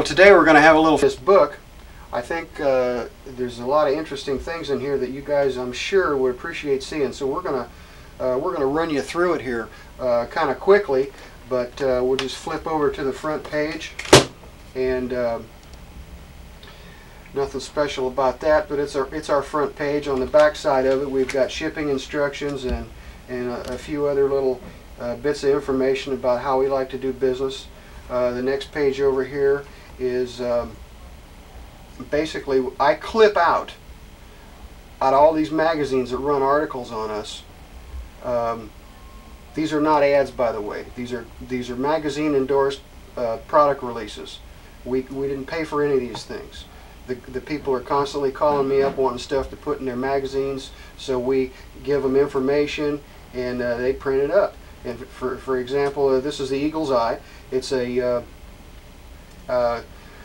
Well, today we're going to have a little this book. I think uh, there's a lot of interesting things in here that you guys, I'm sure, would appreciate seeing. So we're going to uh, we're going to run you through it here uh, kind of quickly, but uh, we'll just flip over to the front page, and uh, nothing special about that. But it's our it's our front page. On the back side of it, we've got shipping instructions and and a, a few other little uh, bits of information about how we like to do business. the next page over here is um, basically I clip out out of all these magazines that run articles on us. Um, these are not ads, by the way. These are these are magazine endorsed uh, product releases. We we didn't pay for any of these things. The the people are constantly calling me up wanting stuff to put in their magazines, so we give them information and uh, they print it up. And for for example, uh, this is the Eagle's Eye. It's a uh, uh,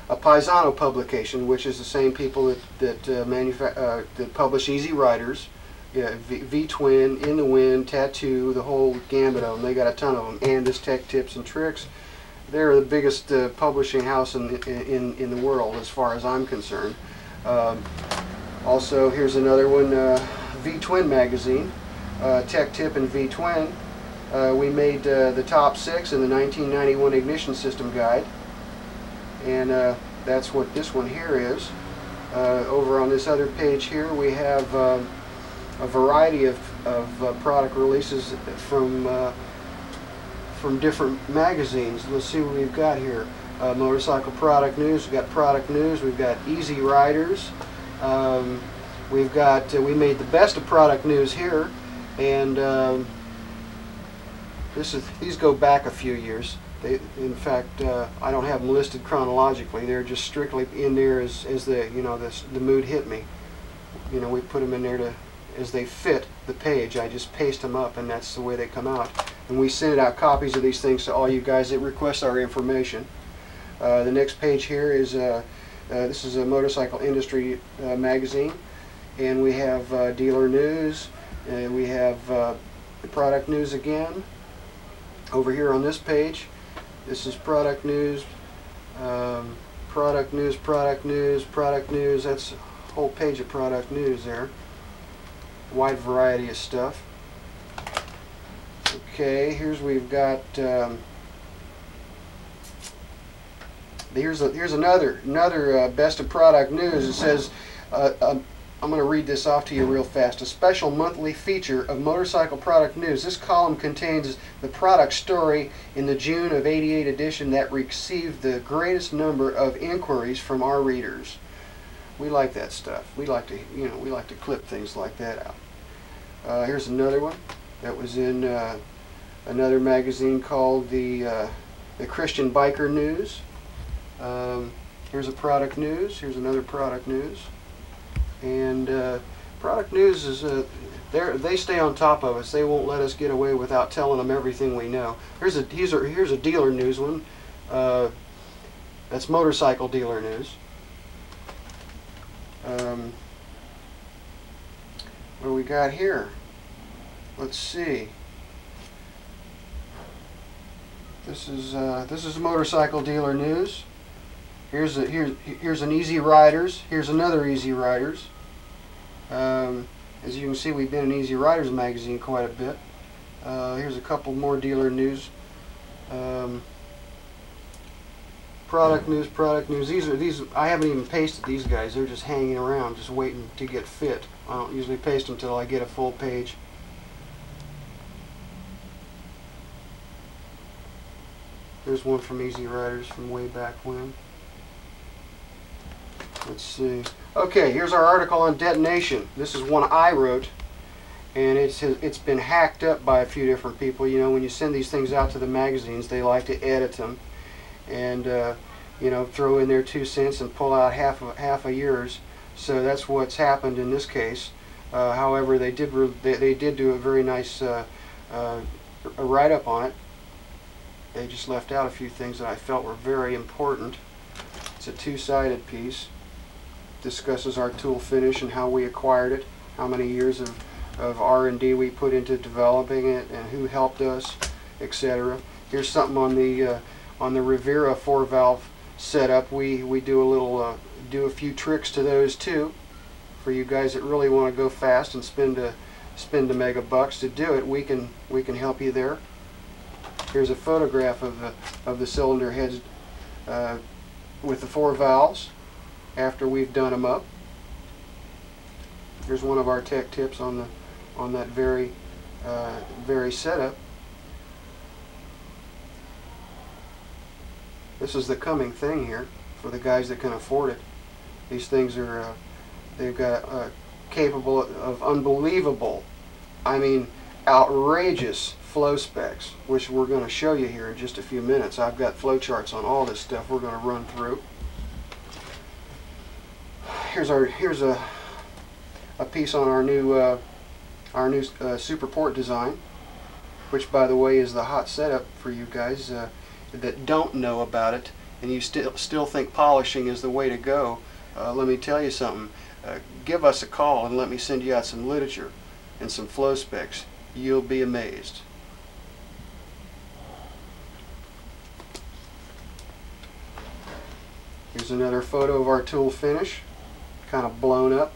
a Paisano publication, which is the same people that that, uh, uh, that publish Easyriders, v, v, Twin, In the Wind, Tattoo, the whole gambit of them. They got a ton of them. And this Tech Tips and Tricks. They're the biggest uh, publishing house in, in in the world, as far as I'm concerned. Um, also, here's another one, uh, V Twin magazine, uh, Tech Tip and V Twin. we made the top six in the 1991 ignition system guide and uh, that's what this one here is. Uh, over on this other page here we have uh, a variety of, of uh, product releases from uh, from different magazines. Let's see what we've got here. Uh, motorcycle product news, we've got product news, we've got Easyriders, um, we've got, we made the best of product news here and um, this is, these go back a few years. In fact, uh, I don't have them listed chronologically. They're just strictly in there as, as the you know the the mood hit me. You know, we put them in there to as they fit the page. I just paste them up, and that's the way they come out. And we send out copies of these things to all you guys that request our information. Uh, the next page here is uh, uh this is a motorcycle industry uh, magazine, and we have uh, dealer news. And we have product news again over here on this page. This is product news, um, product news, product news, product news. That's a whole page of product news there. Wide variety of stuff. Okay, here's we've got. Um, here's a, here's another another uh, best of product news. It says uh, um, I'm going to read this off to you real fast. A special monthly feature of Motorcycle Product News. This column contains the product story in the June of 88 edition that received the greatest number of inquiries from our readers. We like that stuff. We like to, you know, we like to clip things like that out. Uh, here's another one that was in uh, another magazine called the uh, the Christian Biker News. Um, here's a product news. Here's another product news. And uh, product news is uh, they stay on top of us. They won't let us get away without telling them everything we know. Here's a here's a, here's a dealer news one. Uh, that's motorcycle dealer news. Um, what do we got here? Let's see. This is uh, this is motorcycle dealer news. Here's a, here, here's an Easyriders. Here's another Easyriders. Um, as you can see, we've been in Easyriders magazine quite a bit. Uh, here's a couple more dealer news. Um, product news, product news. These are these. I haven't even pasted these guys. They're just hanging around, just waiting to get fit. I don't usually paste them until I get a full page. There's one from Easyriders from way back when. Let's see. Okay, here's our article on detonation. This is one I wrote, and it's it's been hacked up by a few different people. You know, when you send these things out to the magazines, they like to edit them, and uh, you know, throw in their two cents and pull out half of half a year's. So that's what's happened in this case. Uh, however, they did they, they did do a very nice uh, uh, write up on it. They just left out a few things that I felt were very important. It's a two-sided piece discusses our tool finish and how we acquired it, how many years of, of R&D we put into developing it, and who helped us, etc. Here's something on the uh, on the Rivera four-valve setup, we, we do a little, uh, do a few tricks to those too. For you guys that really want to go fast and spend a, spend a mega bucks to do it, we can, we can help you there. Here's a photograph of the, of the cylinder heads uh, with the four valves after we've done them up. Here's one of our tech tips on the on that very uh, very setup. This is the coming thing here for the guys that can afford it. These things are uh, they've got uh, capable of unbelievable, I mean outrageous flow specs, which we're going to show you here in just a few minutes. I've got flow charts on all this stuff we're going to run through. Here's our here's a a piece on our new uh, our new uh, super port design, which by the way is the hot setup for you guys uh, that don't know about it and you still still think polishing is the way to go. Uh, let me tell you something. Uh, give us a call and let me send you out some literature and some flow specs. You'll be amazed. Here's another photo of our tool finish, kind of blown up.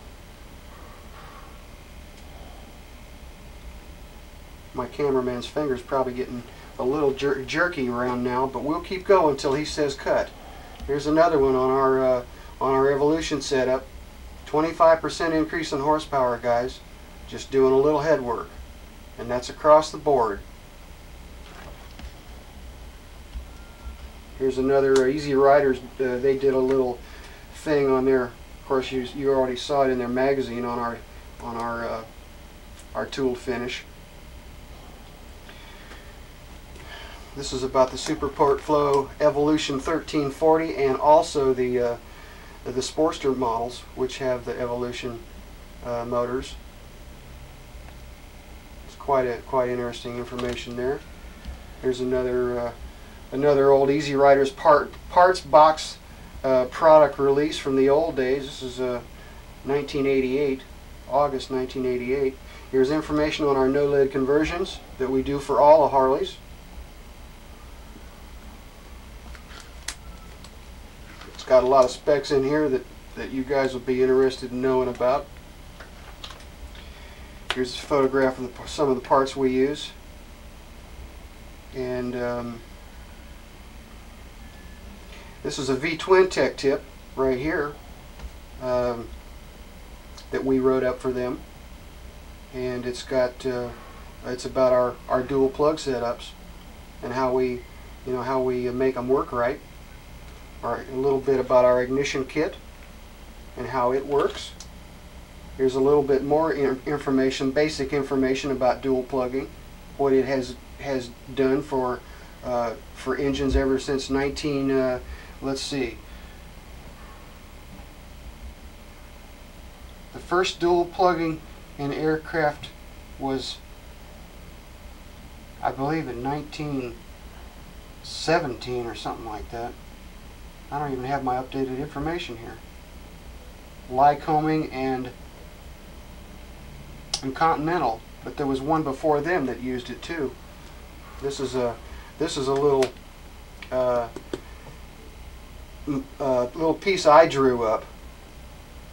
My cameraman's finger's probably getting a little jer jerky around now, but we'll keep going until he says cut. Here's another one on our uh, on our Evolution setup. 25% increase in horsepower, guys. Just doing a little head work, and that's across the board. Here's another uh, Easyriders. Uh, they did a little thing on there. Course, you you already saw it in their magazine on our on our uh, our tool finish. This is about the Superport Flow Evolution 1340 and also the uh, the Sportster models, which have the Evolution uh, motors. It's quite a quite interesting information there. Here's another uh, another old Easyriders part parts box uh, product release from the old days. This is uh, 1988, August 1988. Here's information on our no-lid conversions that we do for all the Harleys. It's got a lot of specs in here that, that you guys will be interested in knowing about. Here's a photograph of the, some of the parts we use. And um, this is a V-Twin Tech tip right here um, that we wrote up for them. And it's got, uh, it's about our, our dual plug setups and how we, you know, how we make them work right Or a little bit about our ignition kit and how it works. Here's a little bit more information, basic information about dual plugging, what it has has done for uh, for engines ever since 19. Uh, let's see. The first dual plugging in aircraft was, I believe, in 1917 or something like that. I don't even have my updated information here. Lycoming and, and Continental, but there was one before them that used it too. This is a this is a little uh, uh, little piece I drew up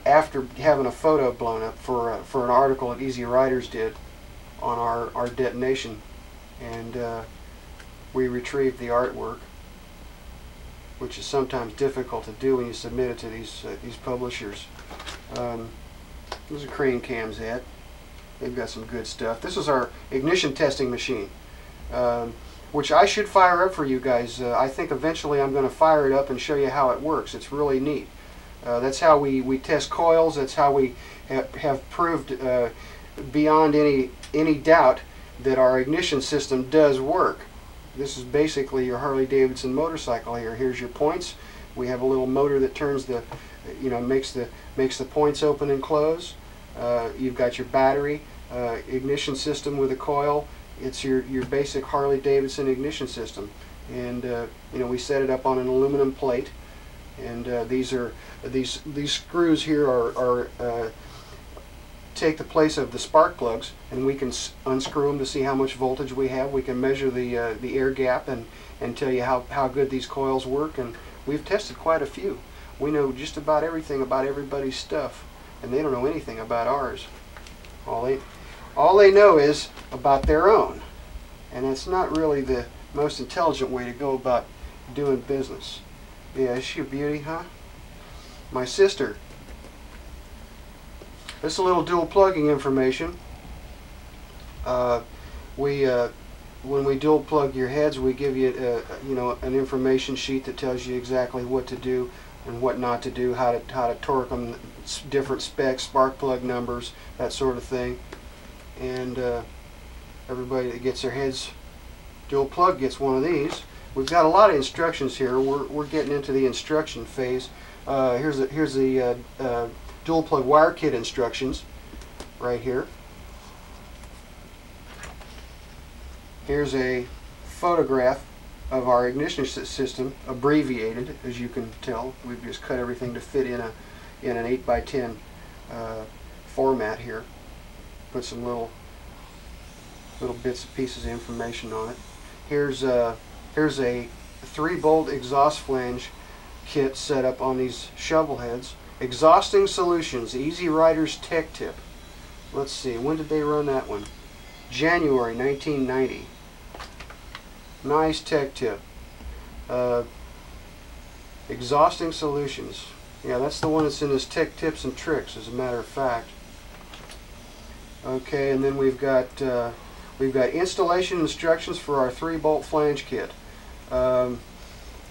after having a photo blown up for uh, for an article that Easyriders did on our our detonation, and uh, we retrieved the artwork which is sometimes difficult to do when you submit it to these uh, these publishers. Um, those are crane cams at. They've got some good stuff. This is our ignition testing machine, um, which I should fire up for you guys. Uh, I think eventually I'm going to fire it up and show you how it works. It's really neat. Uh, that's how we, we test coils. That's how we ha have proved uh, beyond any any doubt that our ignition system does work. This is basically your Harley Davidson motorcycle here. Here's your points. We have a little motor that turns the, you know, makes the makes the points open and close. Uh, you've got your battery, uh, ignition system with a coil. It's your your basic Harley Davidson ignition system, and uh, you know we set it up on an aluminum plate. And uh, these are these these screws here are, are uh, take the place of the spark plugs and we can unscrew them to see how much voltage we have. We can measure the uh, the air gap and, and tell you how, how good these coils work and We've tested quite a few. We know just about everything about everybody's stuff, and they don't know anything about ours. All they, all they know is about their own, and it's not really the most intelligent way to go about doing business. Yeah, is she a beauty, huh? My sister. This is a little dual plugging information. Uh, we uh, when we dual plug your heads, we give you a, you know an information sheet that tells you exactly what to do and what not to do, how to how to torque them, different specs, spark plug numbers, that sort of thing. And uh, everybody that gets their heads dual plug gets one of these. We've got a lot of instructions here. We're, we're getting into the instruction phase. Uh, here's the, here's the uh, uh, dual plug wire kit instructions right here. Here's a photograph of our ignition system, abbreviated, as you can tell. We've just cut everything to fit in a in an 8 by 10 uh, format here. Put some little little bits and pieces of information on it. Here's a here's a three bolt exhaust flange kit set up on these shovel heads. Exhausting Solutions, Easyriders Tech Tip. Let's see, when did they run that one? January 1990. Nice tech tip. Uh, exhausting Solutions. Yeah, that's the one that's in this Tech Tips and Tricks, as a matter of fact. Okay, and then we've got uh, we've got installation instructions for our three-bolt flange kit. Um,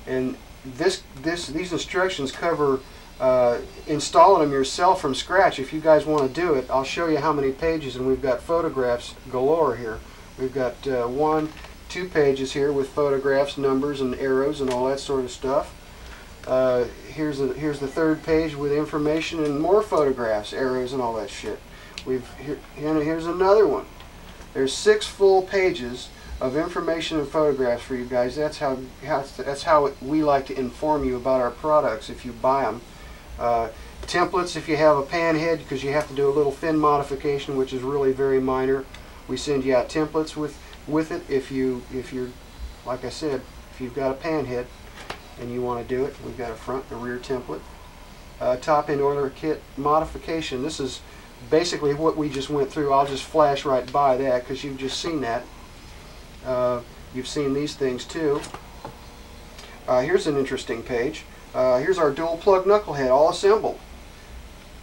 and this this these instructions cover uh, installing them yourself from scratch. If you guys want to do it, I'll show you how many pages, and we've got photographs galore here. We've got uh, one, two pages here with photographs, numbers, and arrows, and all that sort of stuff. Uh, here's the here's the third page with information and more photographs, arrows, and all that shit. We've here, here's another one. There's six full pages of information and photographs for you guys. That's how, that's how we like to inform you about our products if you buy them. Uh, templates if you have a pan head because you have to do a little fin modification which is really very minor. We send you out templates with with it if you if you're like I said if you've got a pan head and you want to do it we've got a front and a rear template. Uh, top end oiler kit modification. This is basically what we just went through. I'll just flash right by that because you've just seen that. Uh, you've seen these things too. Uh, here's an interesting page. Uh, here's our dual plug knucklehead all assembled.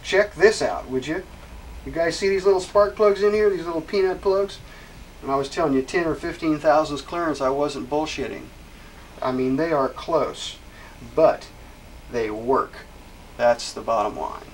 Check this out, would you? You guys see these little spark plugs in here, these little peanut plugs? And I was telling you 10 or 15 thousandths clearance, I wasn't bullshitting. I mean, they are close, but they work. That's the bottom line.